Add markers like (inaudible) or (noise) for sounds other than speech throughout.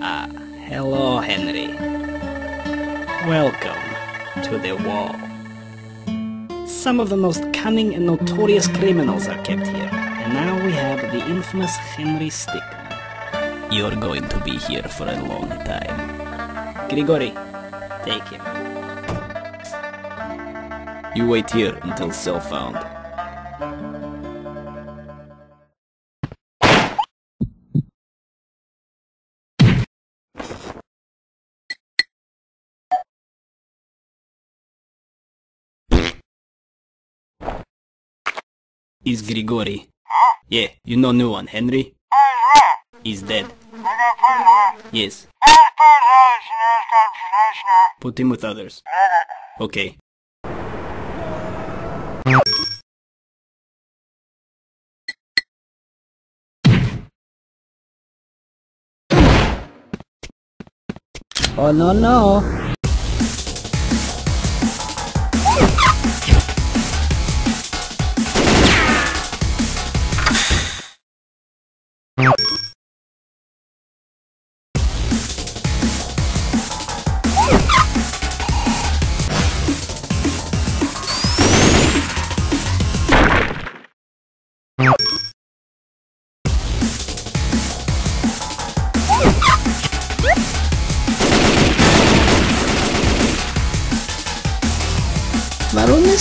Ah, hello, Henry. Welcome to the wall. Some of the most cunning and notorious criminals are kept here, and now we have the infamous Henry Stickmin. You're going to be here for a long time. Grigori, take him. You wait here until cell found. Is Grigori. Yeah, you know new one, Henry? He's dead. Yes. Put him with others. Okay. Oh no no!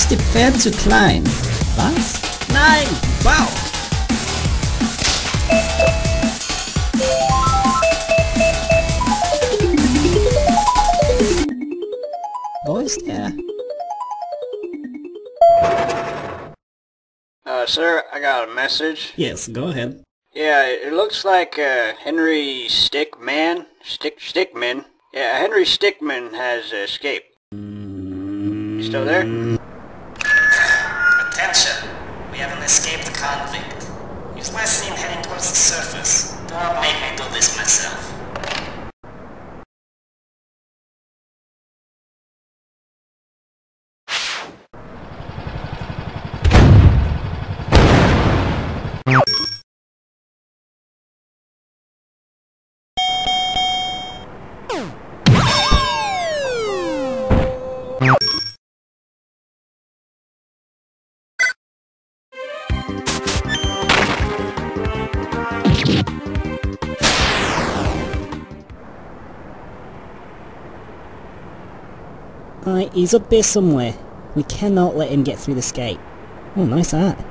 Ist die Pferd zu klein? Was? Nein! Wow! Wo ist er? Uh, sir, I got a message. Yes, go ahead. Yeah, it looks like uh, Henry Stickmin, Stick Stickmin. Yeah, Henry Stickmin has escaped. You still there? Attention! We have an escaped convict. He's seen heading towards the surface. Do not make me do this myself. He's up there somewhere. We cannot let him get through the gate. Oh, nice hat.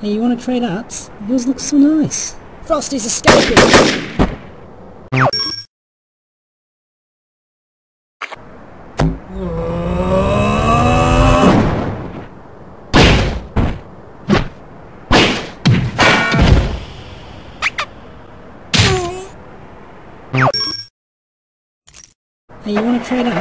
Hey, you wanna trade hats? Yours looks so nice. Frosty's escaping! You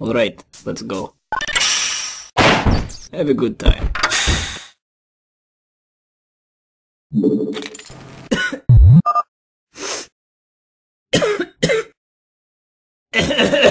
Alright, let's go. Have a good time. Ahoy! (coughs)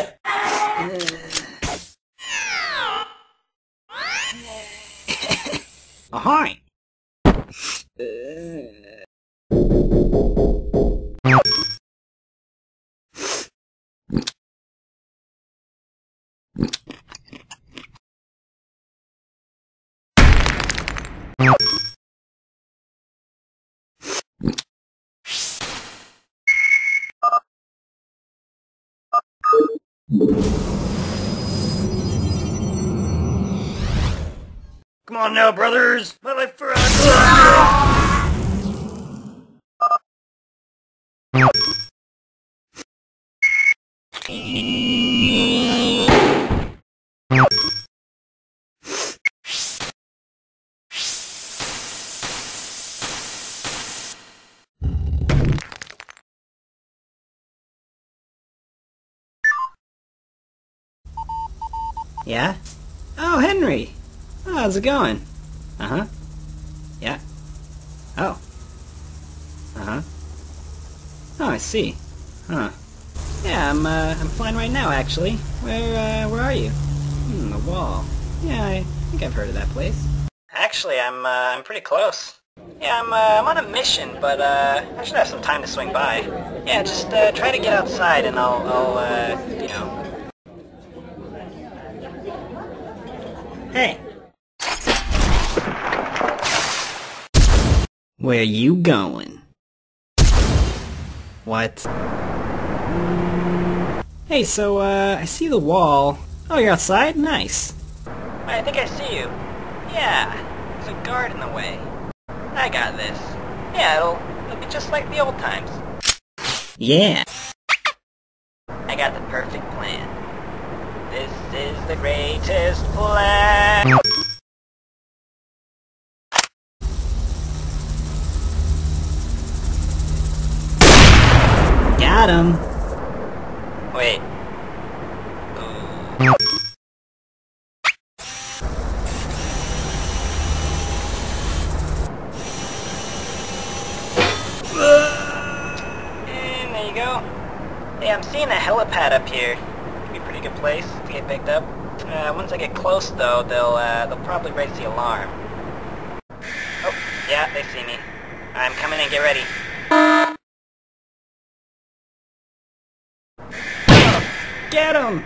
Come on now, brothers. My life for Yeah? Oh, Henry! Oh, how's it going? Uh-huh. Yeah. Oh. Uh-huh. Oh, I see. Huh. Yeah, I'm, uh, I'm flying right now, actually. Where, uh, where are you? Hmm, the wall. Yeah, I think I've heard of that place. Actually, I'm, uh, I'm pretty close. Yeah, I'm, uh, I'm on a mission, but, uh, I should have some time to swing by. Yeah, just, uh, try to get outside and I'll, I'll, uh, you know... Hey! Where you going? What? Hey, so, uh, I see the wall. Oh, you're outside? Nice. I think I see you. Yeah, there's a guard in the way. I got this. Yeah, it'll, it'll be just like the old times. Yeah. I got the perfect plan. This is the greatest plan. Got him. Wait. Ooh. And there you go. Hey, I'm seeing a helipad up here. Could be a pretty good place get picked up. Uh, once I get close, though, they'll uh, they'll probably raise the alarm. Oh, yeah, they see me. I'm coming in. Get ready. Get him!